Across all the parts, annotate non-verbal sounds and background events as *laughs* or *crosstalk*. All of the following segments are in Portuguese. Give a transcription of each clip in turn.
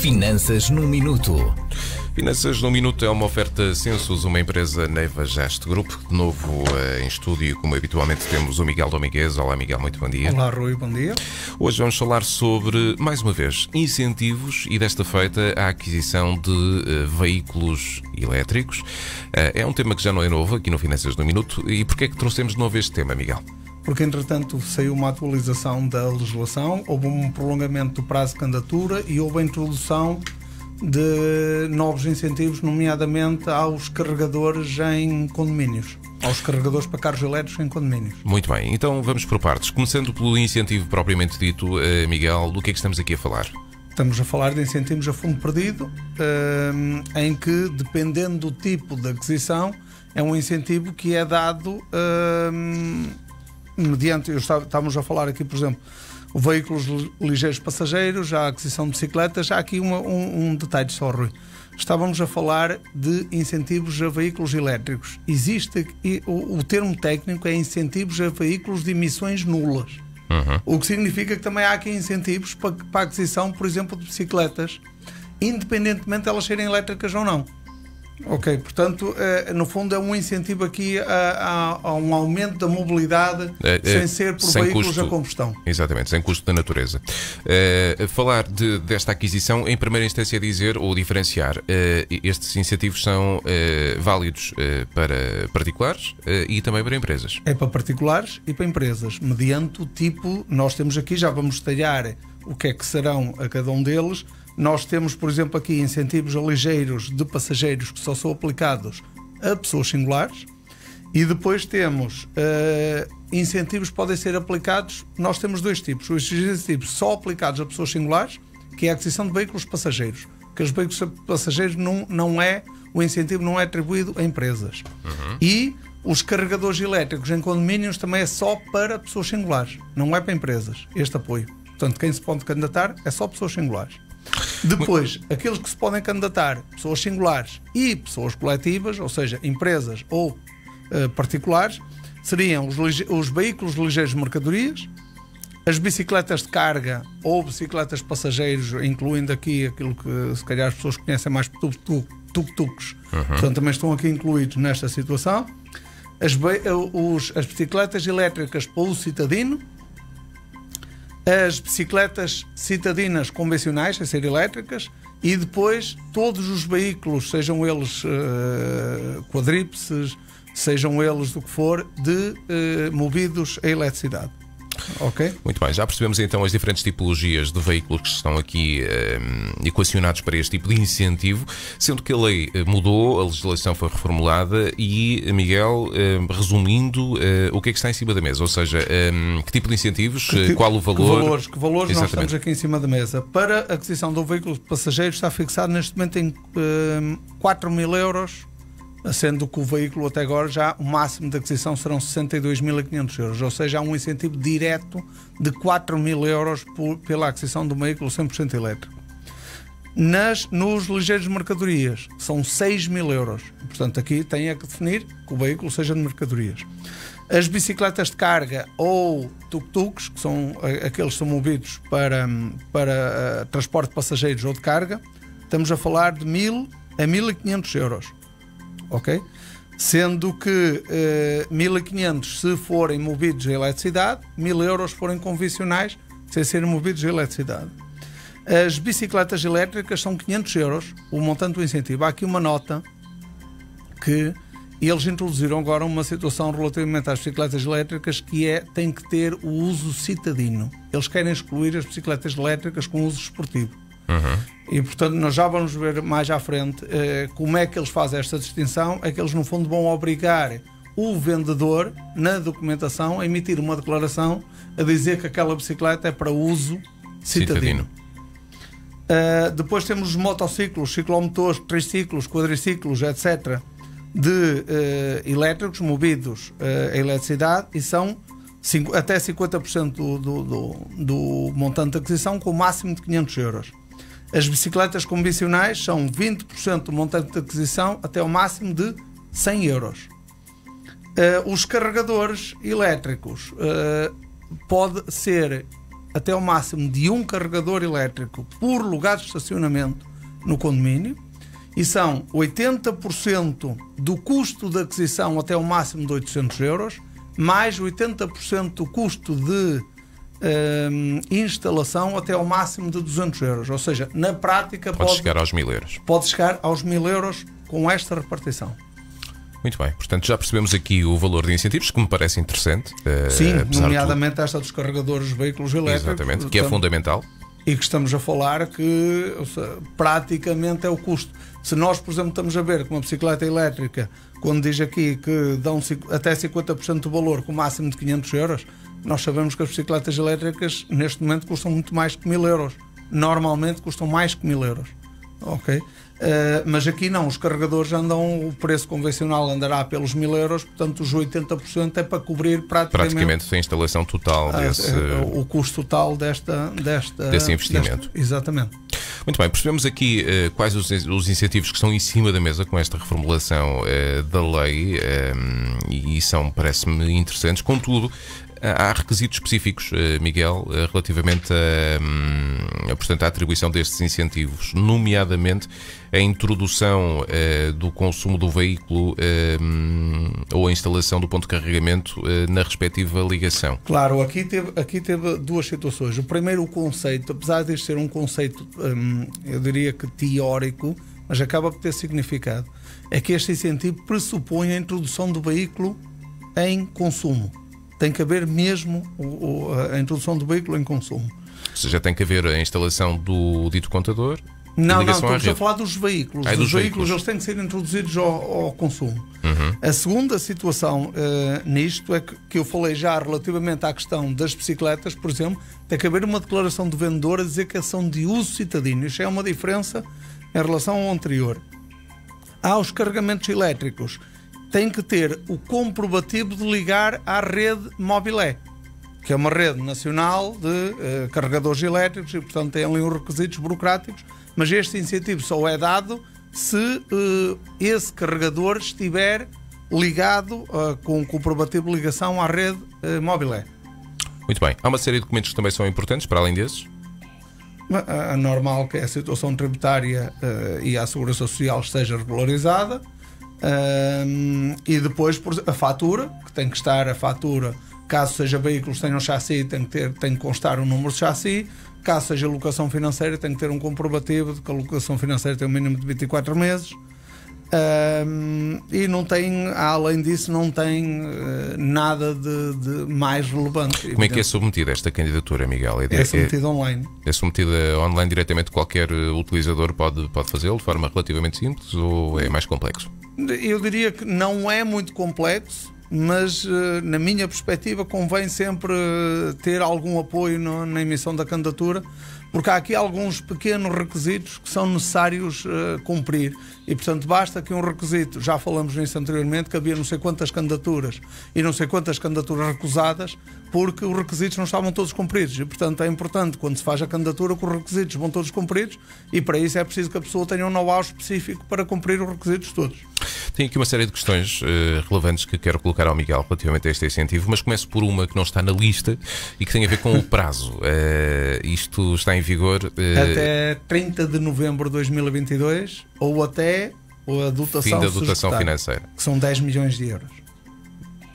Finanças num Minuto. Finanças num Minuto é uma oferta Census, uma empresa Neiva Gest Group. De novo eh, em estúdio, como habitualmente temos o Miguel Domingues. Olá, Miguel, muito bom dia. Olá, Rui, bom dia. Hoje vamos falar sobre, mais uma vez, incentivos e desta feita a aquisição de uh, veículos elétricos. Uh, é um tema que já não é novo aqui no Finanças no Minuto. E porquê é que trouxemos de novo este tema, Miguel? Porque entretanto saiu uma atualização da legislação, houve um prolongamento do prazo de candidatura e houve a introdução de novos incentivos, nomeadamente aos carregadores em condomínios. Aos carregadores para carros elétricos em condomínios. Muito bem, então vamos por partes. Começando pelo incentivo propriamente dito, eh, Miguel, do que é que estamos aqui a falar? Estamos a falar de incentivos a fundo perdido, eh, em que, dependendo do tipo de aquisição, é um incentivo que é dado eh, mediante, eu estávamos a falar aqui, por exemplo, veículos ligeiros passageiros, a aquisição de bicicletas, já aqui uma, um, um detalhe só, Rui. Estávamos a falar de incentivos a veículos elétricos. Existe o, o termo técnico é incentivos a veículos de emissões nulas. Uhum. O que significa que também há aqui incentivos para, para a aquisição, por exemplo, de bicicletas, independentemente de elas serem elétricas ou não. Ok, portanto, eh, no fundo é um incentivo aqui a, a, a um aumento da mobilidade é, é, sem ser por sem veículos custo, a combustão. Exatamente, sem custo da natureza. Uh, falar de, desta aquisição, em primeira instância, dizer ou diferenciar, uh, estes incentivos são uh, válidos para particulares e também para empresas. É para particulares e para empresas, mediante o tipo, nós temos aqui, já vamos detalhar o que é que serão a cada um deles nós temos, por exemplo, aqui incentivos ligeiros de passageiros que só são aplicados a pessoas singulares. E depois temos uh, incentivos que podem ser aplicados. Nós temos dois tipos: os incentivos só aplicados a pessoas singulares, que é a aquisição de veículos passageiros. Que os veículos passageiros não, não é, o incentivo não é atribuído a empresas. Uhum. E os carregadores elétricos em condomínios também é só para pessoas singulares, não é para empresas, este apoio. Portanto, quem se pode candidatar é só pessoas singulares. Depois, aqueles que se podem candidatar, pessoas singulares e pessoas coletivas, ou seja, empresas ou uh, particulares, seriam os, os, veículos ligeiros de mercadorias, as bicicletas de carga ou bicicletas de passageiros, incluindo aqui aquilo que se calhar as pessoas conhecem mais tuk-tuks, uhum. portanto também estão aqui incluídos nesta situação. As, os, as bicicletas elétricas para o citadino, as bicicletas citadinas convencionais, sem ser elétricas, e depois todos os veículos, sejam eles uh, quadrípedes, sejam eles do que for, de uh, movidos a eletricidade. Ok? Muito bem, já percebemos então as diferentes tipologias de veículos que estão aqui um, equacionados para este tipo de incentivo, sendo que a lei eh, mudou, a legislação foi reformulada e, Miguel, um, resumindo, uh, o que é que está em cima da mesa? Ou seja, um, que tipo de incentivos, que tipo, qual o valor? Que valores, que valores nós estamos aqui em cima da mesa? Para a aquisição de um veículo de passageiros está fixado neste momento em um, 4 mil euros sendo que o veículo até agora já o máximo de aquisição serão 62.500 euros, ou seja, há um incentivo direto de 4 mil euros por, pela aquisição de um veículo 100% elétrico. Nas, nos ligeiros de mercadorias são 6 mil euros, portanto aqui tem a que definir que o veículo seja de mercadorias. As bicicletas de carga ou tuk-tuks, que são aqueles que são movidos para, para uh, transporte de passageiros ou de carga, estamos a falar de 1.000 a 1.500 euros ok? Sendo que eh, 1500 se forem movidos a eletricidade, 1000 euros forem convencionais sem serem movidos a eletricidade. As bicicletas elétricas são 500 euros, o montante do incentivo. Há aqui uma nota que eles introduziram agora uma situação relativamente às bicicletas elétricas que é tem que ter o uso citadino. Eles querem excluir as bicicletas elétricas com uso esportivo. Uhum. E portanto, nós já vamos ver mais à frente uh, como é que eles fazem esta distinção. É que eles, no fundo, vão obrigar o vendedor, na documentação, a emitir uma declaração a dizer que aquela bicicleta é para uso citadino. citadino. Uh, depois temos os motociclos, ciclomotores, triciclos, quadriciclos, etc., de uh, elétricos movidos uh, a eletricidade e são até 50% do, do, do, do montante de aquisição, com o máximo de 500 euros. As bicicletas convencionais são 20% do montante de aquisição até o máximo de 100 euros. Uh, os carregadores elétricos uh, pode ser até ao máximo de um carregador elétrico por lugar de estacionamento no condomínio e são 80% do custo de aquisição até ao máximo de 800 euros, mais 80% do custo de um, instalação até ao máximo de 200 euros. Ou seja, na prática pode, pode chegar aos 1000 euros. Pode chegar aos 1000 euros com esta repartição. Muito bem, portanto já percebemos aqui o valor de incentivos que me parece interessante. Eh, Sim, nomeadamente esta dos carregadores de veículos elétricos. Exatamente, que é fundamental. E que estamos a falar que seja, praticamente é o custo. Se nós, por exemplo, estamos a ver que uma bicicleta elétrica, quando diz aqui que dão até 50% do valor com o máximo de 500 euros, nós sabemos que as bicicletas elétricas neste momento custam muito mais que 1000 euros. Normalmente custam mais que 1000 euros. Ok? Uh, mas aqui não, os carregadores andam, o preço convencional andará pelos mil euros, portanto os 80% é para cobrir praticamente, praticamente a instalação total ah, desse. Uh, o custo total desta, desta, desse investimento. Desta, exatamente. Muito bem, percebemos aqui uh, quais os, os, incentivos que estão em cima da mesa com esta reformulação da lei e são, parece-me, interessantes. Contudo, Há requisitos específicos, eh, Miguel, eh, relativamente hum, a, portanto, à atribuição destes incentivos, nomeadamente a introdução do consumo do veículo uh, ou a instalação do ponto de carregamento na respectiva ligação. Claro, aqui teve, aqui teve duas situações. O primeiro, o conceito, apesar de ser um conceito, um, eu diria que teórico, mas acaba por ter significado, é que este incentivo pressupõe a introdução do veículo em consumo tem que haver mesmo o, a introdução do veículo em consumo. Ou seja, tem que haver a instalação do dito contador. Não, não, estamos a falar dos veículos. Ah, dos veículos, veículos, eles têm que ser introduzidos ao, ao consumo. Uhum. A segunda situação uh, nisto é que, que eu falei já relativamente à questão das bicicletas, por exemplo, tem que haver uma declaração do vendedor a dizer que são de uso citadino. Isto é uma diferença em relação ao anterior. Há os carregamentos elétricos tem que ter o comprovativo de ligar à rede Mobilé, que é uma rede nacional de uh, carregadores elétricos e, portanto, tem ali uns requisitos burocráticos, mas este incentivo só é dado se uh, esse carregador estiver ligado uh, com o comprovativo de ligação à rede uh, Mobilé. Muito bem. Há uma série de documentos que também são importantes, para além desses? É normal que a situação tributária e a segurança social esteja regularizada um, e depois a fatura, que tem que estar a fatura, caso seja veículos tenham chassi, tem que, ter, tem que constar o número de chassi. Caso seja locação financeira, tem que ter um comprovativo de que a locação financeira tem um mínimo de 24 meses. Um, e não tem, além disso, não tem uh, nada de, de, mais relevante. Como é que é submetida esta candidatura, Miguel? É, é submetida é, online. É submetida online diretamente, qualquer utilizador pode, pode fazê-lo de forma relativamente simples ou é mais complexo? Eu diria que não é muito complexo, mas eh, na minha perspectiva convém sempre eh, ter algum apoio na emissão da candidatura porque há aqui alguns pequenos requisitos que são necessários uh, cumprir. E, portanto, basta que um requisito, já falamos nisso anteriormente, que havia não sei quantas candidaturas e não sei quantas candidaturas recusadas, porque os requisitos não estavam todos cumpridos. E, portanto, é importante, quando se faz a candidatura, que os requisitos vão todos cumpridos e, para isso, é preciso que a pessoa tenha um know-how específico para cumprir os requisitos todos. Tenho aqui uma série de questões uh, relevantes que quero colocar ao Miguel relativamente a este incentivo, mas começo por uma que não está na lista e que tem a ver com o prazo. Uh, *laughs* isto está em vigor. Uh, até 30 de novembro de 2022 ou até a dotação, fim da dotação financeira. Que são 10 milhões de euros.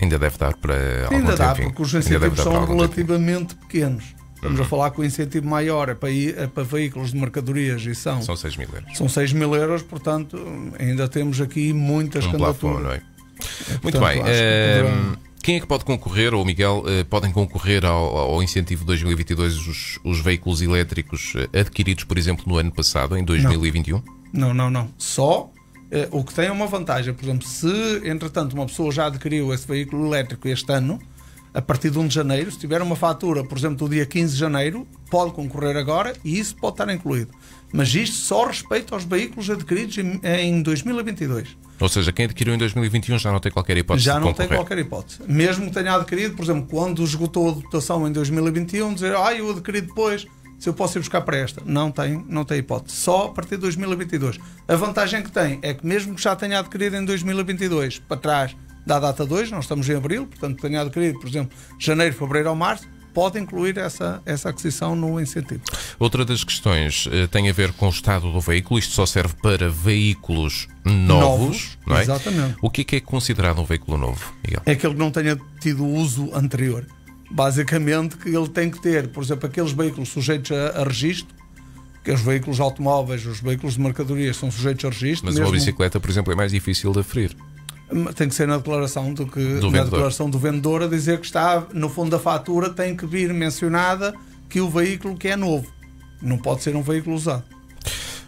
Ainda deve dar para algum Ainda dá, porque os incentivos são relativamente pequenos. Estamos uhum. a falar que o incentivo maior é para, é para veículos de mercadorias e são. São 6 mil euros. São 6 mil euros, portanto, ainda temos aqui muitas um candidaturas. é? É, Muito bem. Ehm, quem é que pode concorrer, ou Miguel, uh, podem concorrer ao, ao, incentivo 2022 os, os veículos elétricos eh, adquiridos, por exemplo, no ano passado, em 2021? Não, não, não. Só uh, o que tem é uma vantagem. Por exemplo, se entretanto uma pessoa já adquiriu esse veículo elétrico este ano, a partir de 1 de janeiro, se tiver uma fatura, por exemplo, do dia 15 de janeiro, pode concorrer agora e isso pode estar incluído. Mas isto só respeita aos veículos adquiridos em, em 2022. Ou seja, quem adquiriu em 2021 já não tem qualquer hipótese Já não tem qualquer hipótese. Mesmo que tenha adquirido, por exemplo, quando esgotou a dotação em 2021, dizer, ah, eu adquiri depois, se eu posso ir buscar para esta. Não tem, não tem hipótese. Só a partir de 2022. A vantagem que tem é que mesmo que já tenha adquirido em 2022, para trás da data 2, nós estamos em abril, portanto tenha adquirido, por exemplo, janeiro, fevereiro ou março, pode incluir essa, essa aquisição no incentivo. Outra das questões uh, tem a ver com o estado do veículo. Isto só serve para veículos novos, novos não é? Exatamente. O que é que é considerado um veículo novo, Miguel? É aquele que não tenha tido uso anterior. Basicamente, que ele tem que ter, por exemplo, aqueles veículos sujeitos a, a registro, que os veículos automóveis, os veículos de mercadorias são sujeitos a registro. Mas mesmo... uma bicicleta, por exemplo, é mais difícil de aferir. Tem que ser na declaração do que do na declaração do vendedor a dizer que está no fundo da fatura tem que vir mencionada que o veículo que é novo. Não pode ser um veículo usado.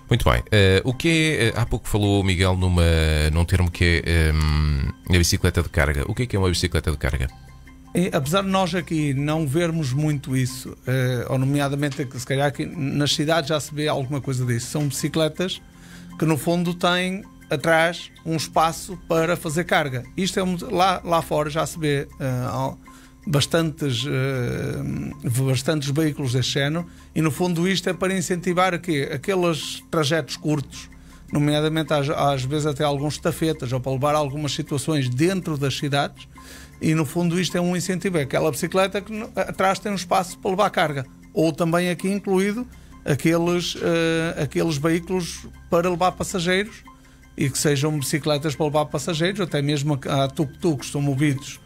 Muito bem. Uh, o que é. Uh, há pouco falou o Miguel numa, num termo que é um, a bicicleta de carga. O que é que é uma bicicleta de carga? E, apesar de nós aqui não vermos muito isso, uh, ou nomeadamente se calhar aqui nas cidades já se vê alguma coisa disso, são bicicletas que no fundo têm atrás um espaço para fazer carga. Isto é lá, lá fora já se vê uh, bastantes, uh, bastantes veículos deste género e no fundo isto é para incentivar aqui, aqueles trajetos curtos, nomeadamente às, às vezes até alguns estafetas ou para levar algumas situações dentro das cidades e no fundo isto é um incentivo, é aquela bicicleta que atrás tem um espaço para levar carga. Ou também aqui incluído aqueles, uh, aqueles veículos para levar passageiros e que sejam bicicletas para levar passageiros, até mesmo há tuk-tuks são movidos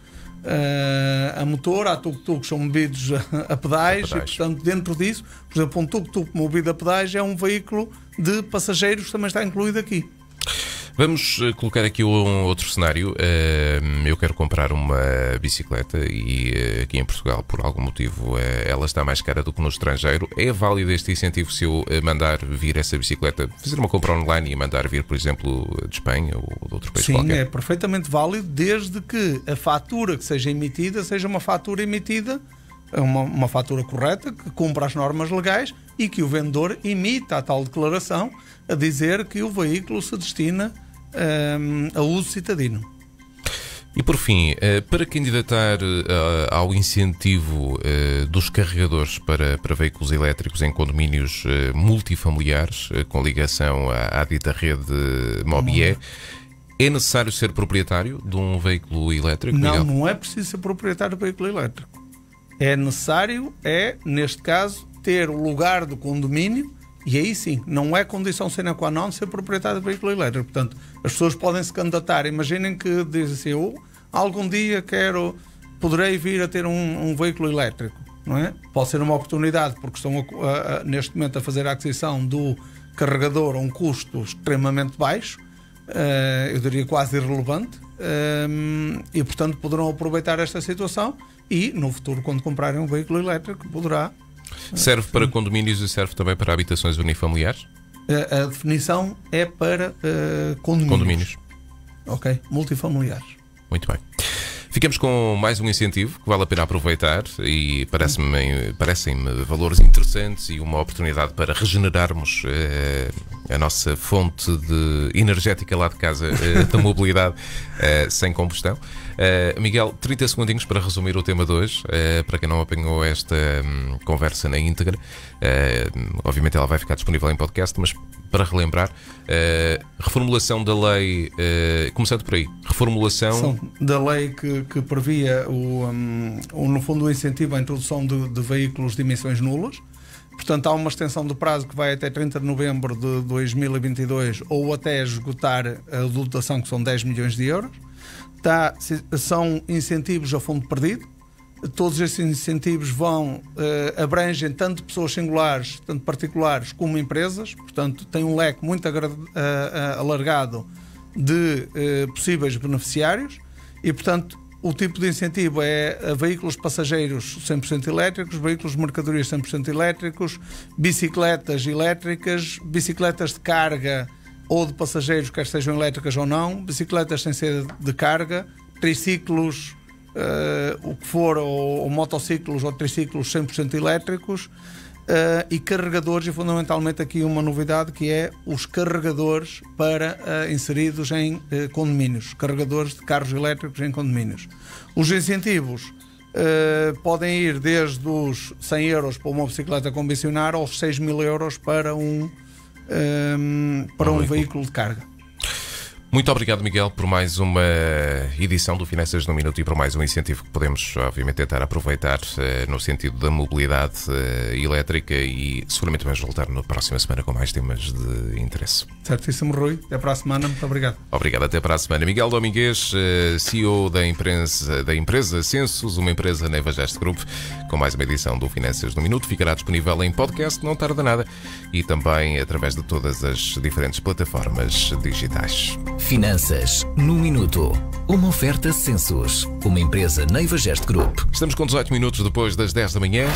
uh, a motor, há tuk-tuks são movidos a, a, pedais, a, pedais, e portanto dentro disso, por exemplo, um tuk-tuk movido a pedais é um veículo de passageiros que também está incluído aqui. Vamos eh, colocar aqui um outro cenário. Eh, eu quero comprar uma bicicleta e eh, aqui em Portugal, por algum motivo, ela está mais cara do que no estrangeiro. É válido este incentivo se eu mandar vir essa bicicleta, fazer uma compra online e mandar vir, por exemplo, de Espanha ou de outro país Sim, qualquer? Sim, é perfeitamente válido, desde que a fatura que seja emitida seja uma fatura emitida uma, uma, fatura correta, que cumpra as normas legais e que o vendedor imita a tal declaração a dizer que o veículo se destina a uso citadino. E por fim, eh, para candidatar eh, ao incentivo eh, dos carregadores para, para veículos elétricos em condomínios multifamiliares com ligação à, à dita rede Mobie, é necessário ser proprietário de um veículo elétrico? Não, Miguel? não é preciso ser proprietário de um veículo elétrico. É necessário, é, neste caso, ter o lugar do condomínio e aí sim, não é condição sine qua non ser proprietário de veículo elétrico. Portanto, as pessoas podem se candidatar. Imaginem que dizem assim: eu algum dia quero, poderei vir a ter um, um veículo elétrico. Não é? Pode ser uma oportunidade, porque estão a, a, neste momento a fazer a aquisição do carregador a um custo extremamente baixo, uh, eu diria quase irrelevante, uh, e portanto poderão aproveitar esta situação e no futuro, quando comprarem um veículo elétrico, poderá Serve para condomínios e serve também para habitações unifamiliares? A, a definição é para uh, condomínios. condomínios. Ok, multifamiliares. Muito bem. Ficamos com mais um incentivo que vale a pena aproveitar e parece-me parecem-me valores interessantes e uma oportunidade para regenerarmos eh, a nossa fonte de energética lá de casa eh, da mobilidade eh, sem combustão. Miguel, 30 segundinhos para resumir o tema de hoje, para quem não apanhou esta um, conversa na íntegra. obviamente ela vai ficar disponível em podcast, mas para relembrar, uh, reformulação da lei, uh, começando por aí, reformulação da lei que, que previa o, um, no fundo o incentivo à introdução de, de, veículos de emissões nulas. Portanto, há uma extensão do prazo que vai até 30 de novembro de 2022 ou até esgotar a dotação, que são 10 milhões de euros. Tá, são incentivos a fundo perdido, todos esses incentivos vão uh, abrangem tanto pessoas singulares, tanto particulares como empresas, portanto tem um leque muito uh, uh, alargado de possíveis beneficiários. E portanto o tipo de incentivo é veículos passageiros 100% elétricos, veículos de mercadorias 100% elétricos, bicicletas elétricas, bicicletas de carga ou de passageiros, quer sejam elétricas ou não, bicicletas sem ser de carga, triciclos, uh, o que for, ou, ou motociclos ou triciclos 100% elétricos uh, e carregadores, e fundamentalmente aqui uma novidade que é os carregadores para uh, inseridos em condomínios, carregadores de carros elétricos em condomínios. Os incentivos podem ir desde os 100 euros para uma bicicleta convencional aos 6 mil euros para um, um para um, um veículo de carga. Muito obrigado, Miguel, por mais uma edição do Finanças no Minuto e por mais um incentivo que podemos, obviamente, tentar aproveitar eh, no sentido da mobilidade eh, elétrica e seguramente vamos voltar na próxima semana com mais temas de interesse. Certíssimo, Rui. Até para a semana. Muito obrigado. Obrigado. Até para a semana. Miguel Domingues, eh, CEO da empresa, da empresa Census, uma empresa na Evangeste Group, com mais uma edição do Finanças no Minuto. Ficará disponível em podcast, não tarda nada, e também através de todas as diferentes plataformas digitais. Finanças no Minuto. Uma oferta Census, uma empresa Neiva Gest Group. Estamos com 18 minutos depois das 10 da manhã.